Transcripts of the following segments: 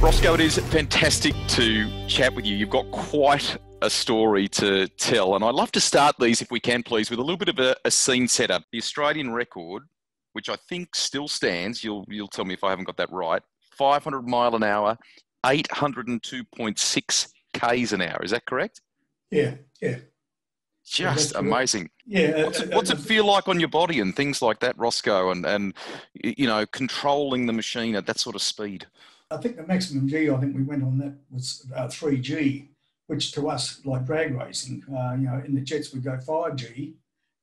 Rosco, it is fantastic to chat with you. You've got quite a story to tell, and I'd love to start these, if we can, please, with a little bit of a, a scene setup. The Australian record, which I think still stands, you'll you'll tell me if I haven't got that right. 500 mile an hour, 802.6 k's an hour. Is that correct? Yeah, yeah. Just amazing. Yeah. uh, What's, it, uh, what's uh, it feel like on your body and things like that, Rosco, and and you know controlling the machine at that sort of speed? I think the maximum G I think we went on that was about 3G, which to us, like drag racing, uh, you know, in the jets we go 5G,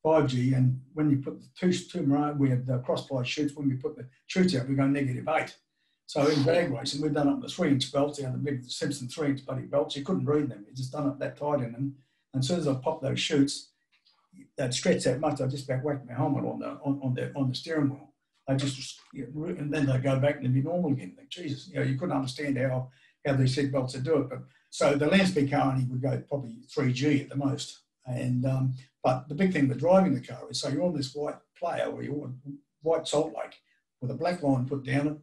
5G, and when you put the two, two we had the crossfire chutes, when we put the chutes out, we go negative eight. So in drag racing, we've done up the three inch belts, you know, the big Simpson three inch buddy belts, you couldn't breathe them, you just done up that tight in them. And as soon as I popped those chutes, that stretch that much, I just about whacked my helmet on the on, on the on the steering wheel. I just and then they go back and be normal again. Think, Jesus, you know, you couldn't understand how how these seat belts would do it. But so the land speed car only would go probably three G at the most. And um, but the big thing with driving the car is so you're on this white playa or you're on white salt lake with a black line put down it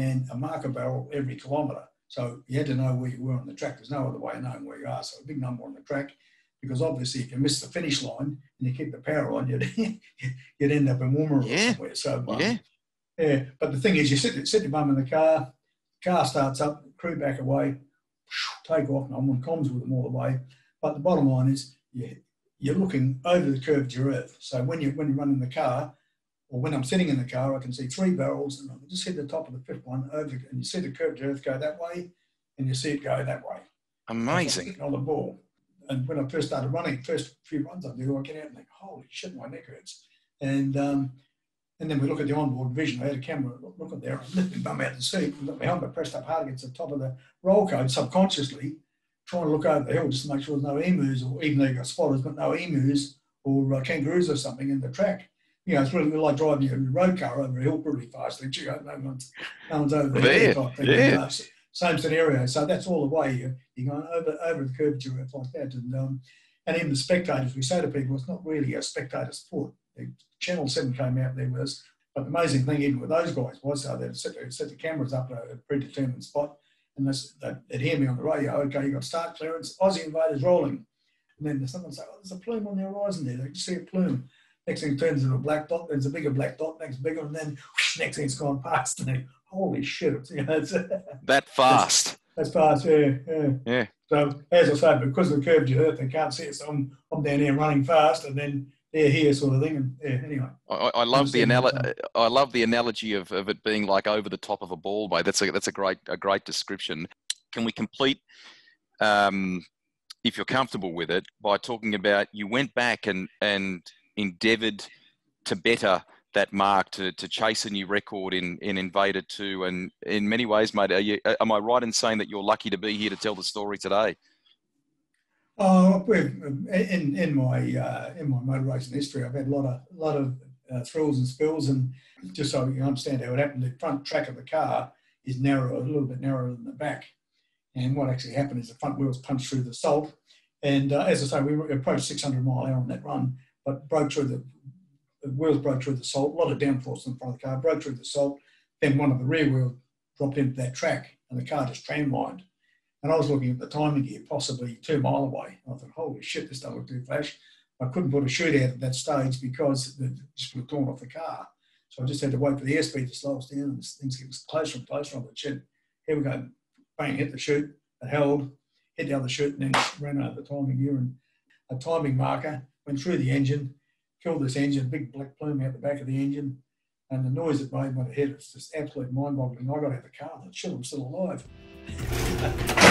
and a marker barrel every kilometre. So you had to know where you were on the track. There's no other way of knowing where you are. So a big number on the track, because obviously if you miss the finish line and you keep the power on, you'd you'd end up in Woomera Yeah. somewhere. So um, Yeah. yeah, but the thing is, you sit, sit your bum in the car, car starts up, crew back away, take off, and I'm on comms with them all the way. But the bottom line is, you, you're looking over the curved earth. So when you when you run in the car, or when I'm sitting in the car, I can see three barrels, and I can just hit the top of the fifth one over, and you see the curved earth go that way, and you see it go that way. Amazing. on the ball. And when I first started running, first few runs I do, I get out and think, holy shit, my neck hurts. And um, and then we look at the onboard vision. I had a camera look, at there. I lifted my bum out the seat and got my helmet pressed up hard against the top of the roll code subconsciously, trying to look over the hill just to make sure there's no emus, or even though you've got spotters, but no emus or uh, kangaroos or something in the track. You know, it's really like driving a road car over a hill pretty fast. Like, gee, no one's, no one's over There, there. yeah. Uh, same scenario. So that's all the way. You're, you're going over over the curvature like that. And um, and even the spectators, we say to people, it's not really a spectator sport. The Channel 7 came out there with us. But the amazing thing, even with those guys, was uh, they'd set, set the cameras up at a predetermined spot and they'd, they'd hear me on the radio, okay, you got start clearance, Aussie Invader's rolling. And then someone say, oh, there's a plume on the horizon there. They just see a plume. Next thing turns into a black dot, there's a bigger black dot, next bigger, and then whoosh, next thing it's gone past. And holy shit, you know, That fast. that's fast, yeah, yeah. Yeah. So as I say, because of the curved earth, they can't see it. So I'm, I'm down here running fast, and then they're here, sort of thing. And yeah, anyway, I, I- love the analogy. I love the analogy of, of it being like over the top of a ball, mate. That's a that's a great a great description. Can we complete, um, if you're comfortable with it, by talking about you went back and and endeavoured to better that mark to, to chase a new record in in Invader Two, and in many ways, mate, are you, am I right in saying that you're lucky to be here to tell the story today? uh, in in my uh, in my motor racing history, I've had a lot of lot of uh, thrills and spills, and just so you understand how it happened, the front track of the car is narrow, a little bit narrower than the back. And what actually happened is the front wheels punched through the salt, and uh, as I say, we approached 600 mile an hour on that run, but broke through the, the wheels broke through the salt. A lot of downforce in front of the car, broke through the salt. Then one of the rear wheels dropped into that track, and the car just tramlined. And I was looking at the timing gear, possibly two mile away. I thought, holy shit, this doesn't look too flash. I couldn't put a chute out at that stage because the just was torn off the car. So I just had to wait for the airspeed to slow us down, and things getting closer and closer on the shit. Here we go, bang, hit the chute, it held, hit the other chute, and then ran over the timing gear. And a timing marker went through the engine, killed this engine, big black plume out the back of the engine. And the noise it made when it hit, it's just absolute mind boggling. I got out of the car and shit, I'm still alive.